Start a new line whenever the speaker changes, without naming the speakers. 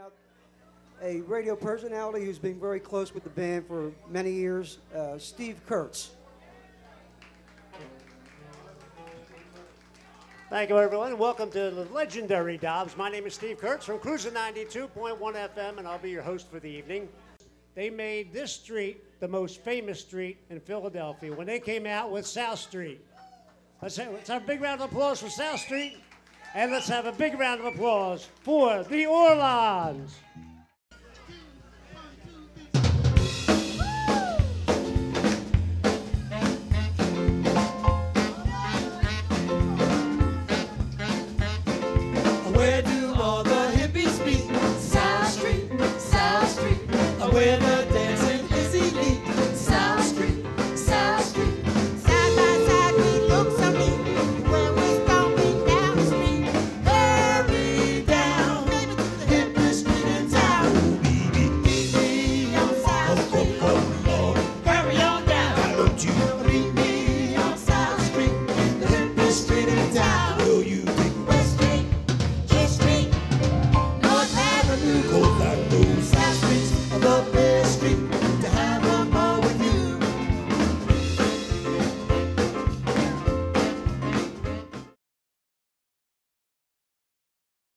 out a radio personality who's been very close with the band for many years, uh, Steve Kurtz.
Thank you, everyone. Welcome to the legendary Dobbs. My name is Steve Kurtz from Cruiser 92.1 FM, and I'll be your host for the evening. They made this street the most famous street in Philadelphia when they came out with South Street. Let's have, let's have a big round of applause for South Street, and let's have a big round of applause for the Orlons.
Where do all the hippies meet? South Street, South Street, where the